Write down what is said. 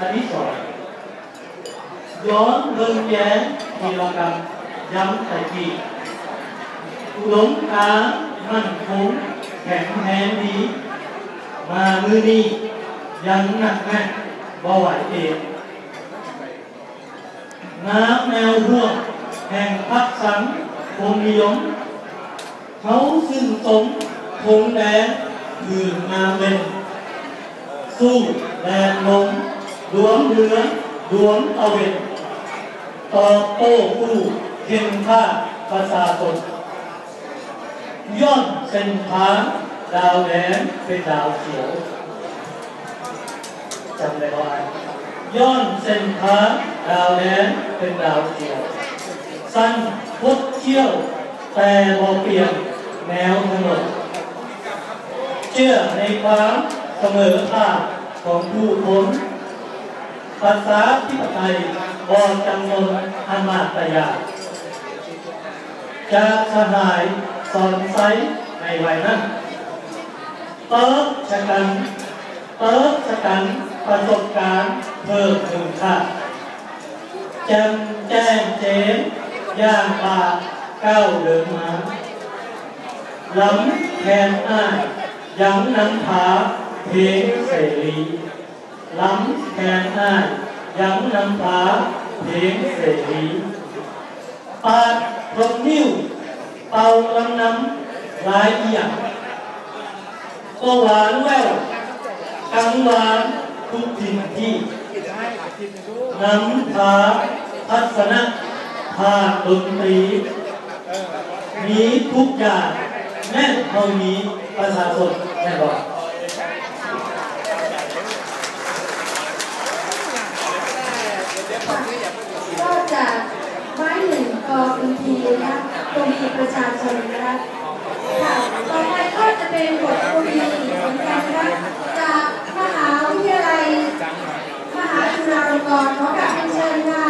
อันที่สองย้อนเบิ่งแย้งทีละกรรมย้ำแต่ทีอุดมการมั่นคงแข็งแรงดีมามือนี้ยังหนักแน่นบ่ไหวเองน้ำแนวร่วงแห่งพักสังคมนิยมเขาซึ่งสมคงแดงคืองาเป็นสู้แดนลม หลวมเรือหลวมเอาเวนตอบโต้ผู้เข็นฆ่าประชาชนย่อนเส้นทางดาวแดงเป็นดาวเขียวจำได้ว่าย้อนเส้นทางดาวแดงเป็นดาวเขียว สั้นพดเที่ยว แต่บ่เปลี่ยนแนวถนนเชื่อในความเสมอภาคของผู้คน ภาษาที่ปไตยบอจำนวนอมาตยาจากสหายสอนไซในวัยนั้นเติบชะกันเติบชะกันประสบการณ์เพิ่มคุณค่าแจมแจ้งเจนย่างปากก้าวเดินมาล้ำแทนอ้ายย้ำน้ำผาเพลงเสรี ล้ำแทนอ้ายย้ำน้ำผาเพลงเสรีปาดพรมนิ้ว เป่าลำน้ำลายเอียงก็หวานแววกังวานทุกทินที่น้ำพาทัศนะภาคดนตรีมีทุกอย่างแน่นเท่านี้ประชาชนแน่นอน นะคะกวีประชาชนนะคะค่ะต่อไปก็จะเป็นบทกวีเหมือนกันนะะจากมหาวิทยาลัยมหาจุฬาลงกรณ์ขอกราบเชิญค่ะ